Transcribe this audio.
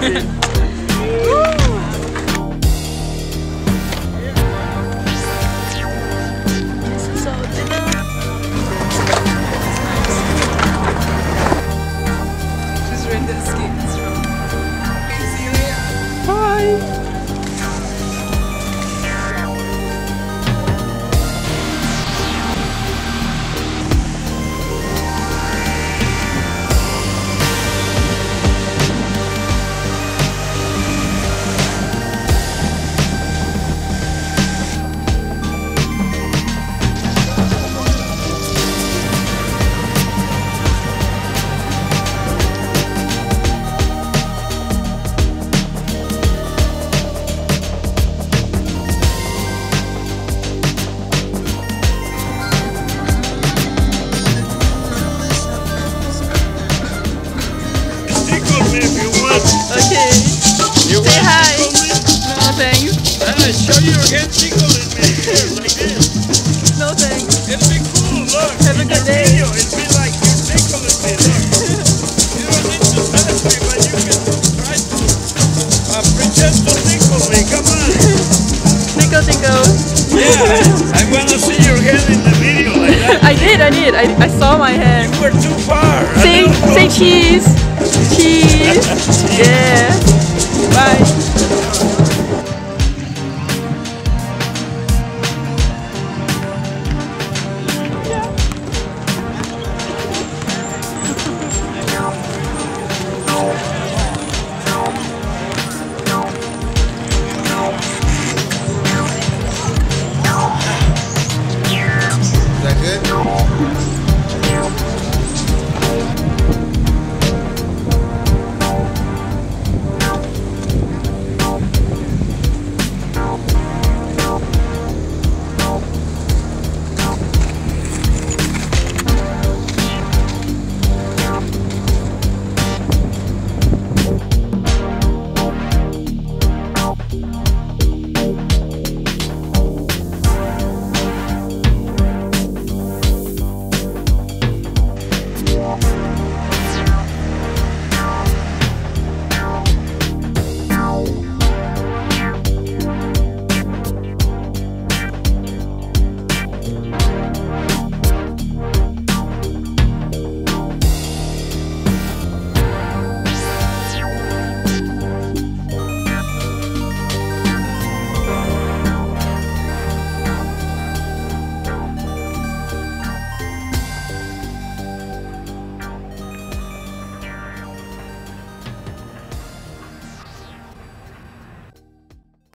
Legend. You Say hi. No, thanks. I'm going to show you again. She. No, thanks. It'll be cool. Look. Have a good day. Video, Yeah. I'm going to see your hand in the video like that. I did, I did. I, I saw my hand. You were too far. Say, say cheese. Cheese. Yeah.